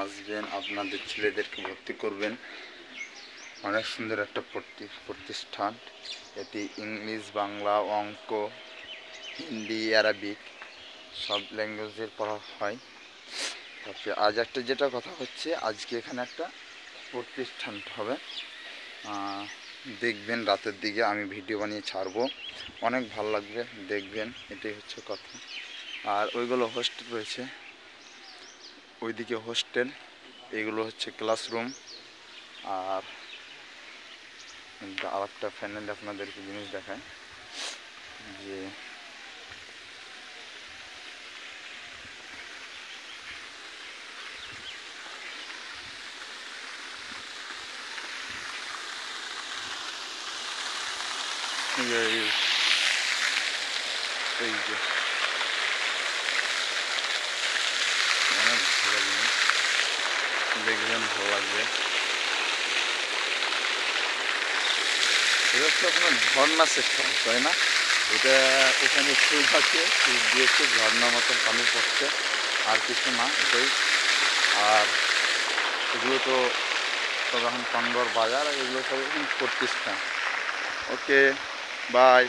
আসবেন, আপনাদের ছেলেদেরকে ভর্তি করবেন। অনেক সুন্দর একটা প্রতি- প্রতিষ্ঠান। এটি ইংলিশ, বাংলা, অঙ্ক, হিন্দি অ্যারাবিক সব ল্যাঙ্গুয়েজের পড়া হয়। তারপরে আজ একটা যেটা কথা হচ্ছে, আজকে এখানে একটা প্রতিষ্ঠান হবে। দেখবেন রাতের দিকে আমি ভিডিও বানিয়ে ছাড়বো। অনেক ভালো লাগবে, দেখবেন, এটাই হচ্ছে কথা। আর ওইগুলো হোস্টেল রয়েছে। ওইদিকে হোস্টেল, এগুলো হচ্ছে ক্লাসরুম। আর আর একটা ফ্যানেল আপনাদেরকে জিনিস দেখায় যে, এই যে এই- এই যে অনেক ভালো জিনিস দেখবেন, ভালো লাগবে। এটা হচ্ছে আপনার ঝর্ণা সিস্টেম তাই না? এটা এখানে সুইচ আছে সুইচ দিয়েছে ঝর্ণার মতন পানি পড়ছে, আর কিছু না, এটাই। আর এগুলো তো সব এখন কন্ডর বাজার এগুলো সব এখন প্রতিষ্ঠান ওকে বাই